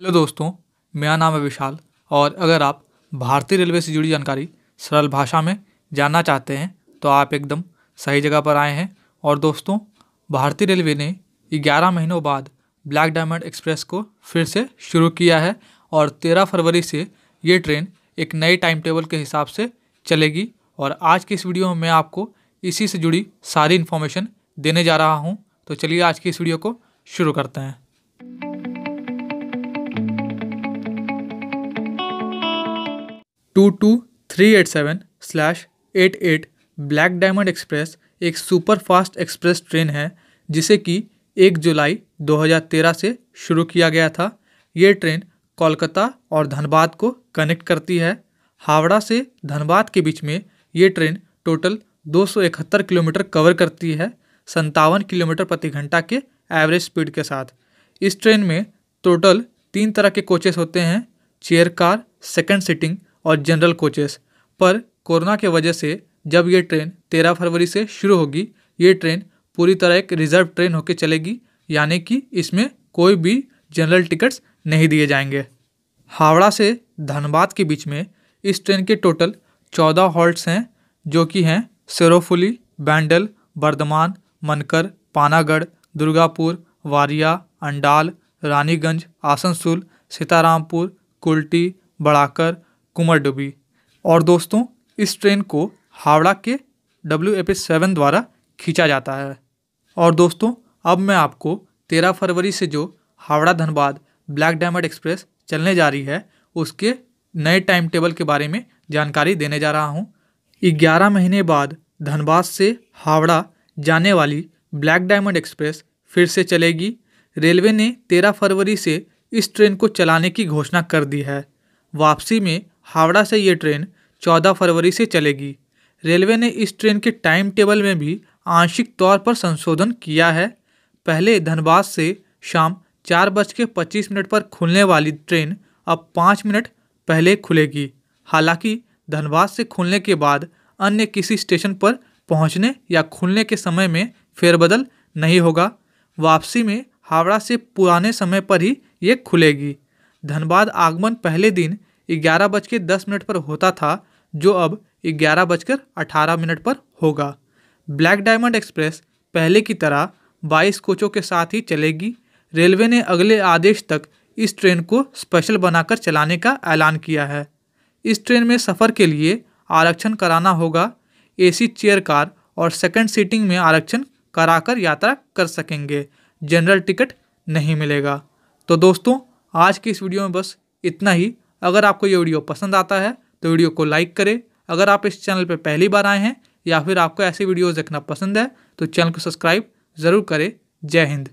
Hello दोस्तों, मेरा नाम है विशाल और अगर आप भारतीय रेलवे से जुड़ी जानकारी सरल भाषा में जानना चाहते हैं तो आप एकदम सही जगह पर आए हैं। और दोस्तों, भारतीय रेलवे ने 11 महीनों बाद ब्लैक डायमंड एक्सप्रेस को फिर से शुरू किया है और 13 फरवरी से ये ट्रेन एक नए टाइम टेबल के हिसाब से चलेगी। और आज की इस वीडियो में मैं आपको इसी से जुड़ी सारी इन्फॉर्मेशन देने जा रहा हूँ। तो चलिए आज की इस वीडियो को शुरू करते हैं। Two two three eight seven slash eight eight Black Diamond Express एक सुपर फास्ट एक्सप्रेस ट्रेन है, जिसे कि एक जुलाई 2013 से शुरू किया गया था। ये ट्रेन कोलकाता और धनबाद को कनेक्ट करती है। हावड़ा से धनबाद के बीच में ये ट्रेन टोटल 271 किलोमीटर कवर करती है संतावन किलोमीटर प्रति घंटा के एवरेज स्पीड के साथ। इस ट्रेन में टोटल तीन तरह के कोचेस होते हैं चेयर कार सेकंड सीटिंग और जनरल कोचेस पर कोरोना के वजह से जब ये ट्रेन तेरह फरवरी से शुरू होगी, ये ट्रेन पूरी तरह एक रिज़र्व ट्रेन होकर चलेगी, यानी कि इसमें कोई भी जनरल टिकट्स नहीं दिए जाएँगे। हावड़ा से धनबाद के बीच में इस ट्रेन के टोटल चौदह हॉल्ट्स हैं, जो कि हैं सिरोफुली बैंडल, बर्धमान, मनकर, पानागढ़, दुर्गापुर, वारिया, अंडाल, रानीगंज, आसनसोल, सीतारामपुर, कुल्टी, बड़ाकर कुमरडुबी और दोस्तों, इस ट्रेन को हावड़ा के डब्ल्यू ए पी सेवन द्वारा खींचा जाता है। और दोस्तों, अब मैं आपको तेरह फरवरी से जो Howrah Dhanbad Black Diamond Express चलने जा रही है, उसके नए टाइम टेबल के बारे में जानकारी देने जा रहा हूँ। ग्यारह महीने बाद धनबाद से हावड़ा जाने वाली ब्लैक डायमंड एक्सप्रेस फिर से चलेगी। रेलवे ने तेरह फरवरी से इस ट्रेन को चलाने की घोषणा कर दी है। वापसी में हावड़ा से ये ट्रेन 14 फरवरी से चलेगी। रेलवे ने इस ट्रेन के टाइम टेबल में भी आंशिक तौर पर संशोधन किया है। पहले धनबाद से शाम चार बज के पच्चीस मिनट पर खुलने वाली ट्रेन अब पाँच मिनट पहले खुलेगी। हालाँकि धनबाद से खुलने के बाद अन्य किसी स्टेशन पर पहुँचने या खुलने के समय में फेरबदल नहीं होगा। वापसी में हावड़ा से पुराने समय पर ही ये खुलेगी। धनबाद आगमन पहले दिन ग्यारह बज के दस मिनट पर होता था, जो अब ग्यारह बजकर अठारह मिनट पर होगा। ब्लैक डायमंड एक्सप्रेस पहले की तरह बाईस कोचों के साथ ही चलेगी। रेलवे ने अगले आदेश तक इस ट्रेन को स्पेशल बनाकर चलाने का ऐलान किया है। इस ट्रेन में सफ़र के लिए आरक्षण कराना होगा। एसी चेयर कार और सेकंड सीटिंग में आरक्षण कराकर यात्रा कर सकेंगे। जनरल टिकट नहीं मिलेगा। तो दोस्तों, आज की इस वीडियो में बस इतना ही। अगर आपको ये वीडियो पसंद आता है तो वीडियो को लाइक करें। अगर आप इस चैनल पर पहली बार आए हैं या फिर आपको ऐसी वीडियोज़ देखना पसंद है तो चैनल को सब्सक्राइब ज़रूर करें। जय हिंद।